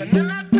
Not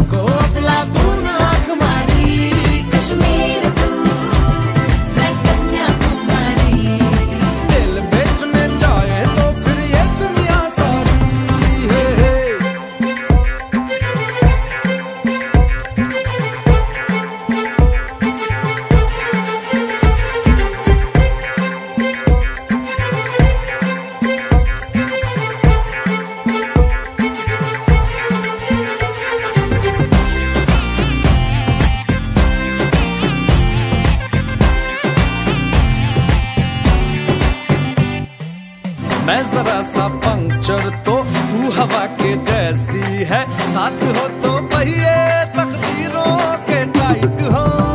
जरा सा puncture तो तू हवा के जैसी है। साथ हो तो पहिए तकदीरों के टाइट हो।